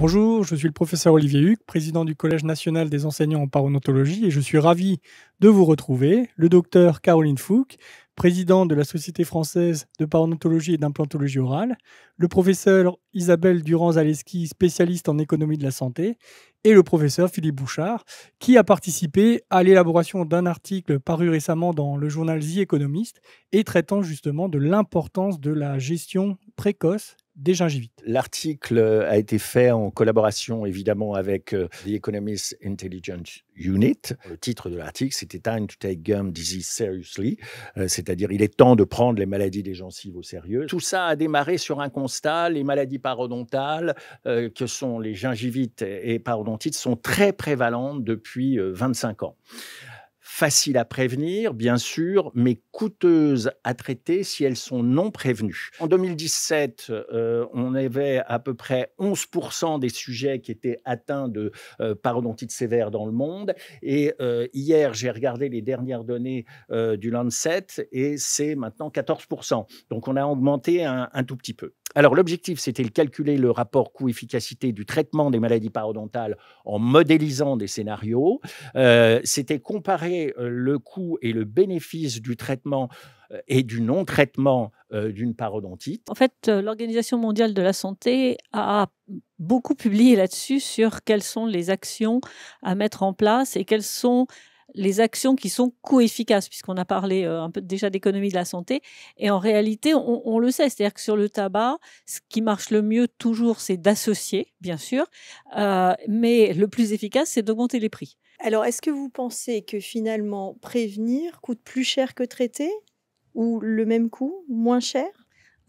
Bonjour, je suis le professeur Olivier Huc, président du Collège national des enseignants en parodontologie et je suis ravi de vous retrouver, le docteur Caroline Fouque, président de la Société française de parodontologie et d'implantologie orale, le professeur Isabelle Durand-Zaleski, spécialiste en économie de la santé, et le professeur Philippe Bouchard, qui a participé à l'élaboration d'un article paru récemment dans le journal The Economist et traitant justement de l'importance de la gestion précoce des gingivites. L'article a été fait en collaboration évidemment avec euh, The Economist Intelligence Unit. Le titre de l'article, c'était Time to take gum disease seriously, euh, c'est-à-dire il est temps de prendre les maladies des gencives au sérieux. Tout ça a démarré sur un constat, les maladies parodontales, euh, que sont les gingivites et parodontites, sont très prévalentes depuis 25 ans faciles à prévenir, bien sûr, mais coûteuses à traiter si elles sont non prévenues. En 2017, euh, on avait à peu près 11% des sujets qui étaient atteints de euh, parodontite sévère dans le monde. Et euh, hier, j'ai regardé les dernières données du Lancet et c'est maintenant 14%. Donc on a augmenté un tout petit peu. Alors l'objectif, c'était de calculer le rapport coût-efficacité du traitement des maladies parodontales en modélisant des scénarios. Euh, c'était comparer euh, le coût et le bénéfice du traitement euh, et du non-traitement d'une parodontite. En fait, l'Organisation mondiale de la santé a beaucoup publié là-dessus sur quelles sont les actions à mettre en place et quelles sont les actions qui sont co-efficaces, puisqu'on a parlé euh, un peu déjà d'économie de la santé. Et en réalité, on, le sait, c'est-à-dire que sur le tabac, ce qui marche le mieux toujours, c'est d'associer, bien sûr, euh, mais le plus efficace, c'est d'augmenter les prix. Alors, est-ce que vous pensez que finalement, prévenir coûte plus cher que traiter ou le même coût, moins cher?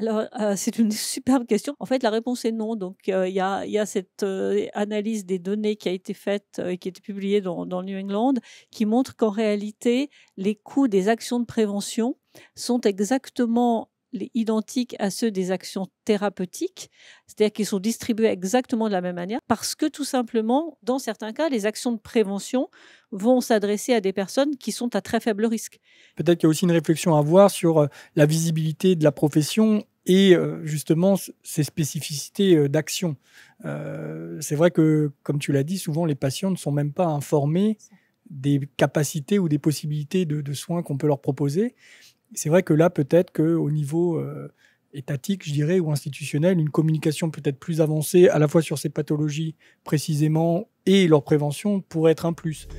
Alors, euh, c'est une superbe question. En fait, la réponse est non. Donc, euh, il y, a, cette euh, analyse des données qui a été faite et qui a été publiée dans, dans New England, qui montre qu'en réalité, les coûts des actions de prévention sont exactement identiques à ceux des actions thérapeutiques, c'est-à-dire qu'ils sont distribués exactement de la même manière, parce que tout simplement, dans certains cas, les actions de prévention vont s'adresser à des personnes qui sont à très faible risque. Peut-être qu'il y a aussi une réflexion à avoir sur la visibilité de la profession et euh, justement ces spécificités euh, d'action. Euh, c'est vrai que, comme tu l'as dit, souvent les patients ne sont même pas informés des capacités ou des possibilités de, soins qu'on peut leur proposer. C'est vrai que là, peut-être qu'au niveau étatique, je dirais, ou institutionnel, une communication peut-être plus avancée à la fois sur ces pathologies précisément et leur prévention pourrait être un plus.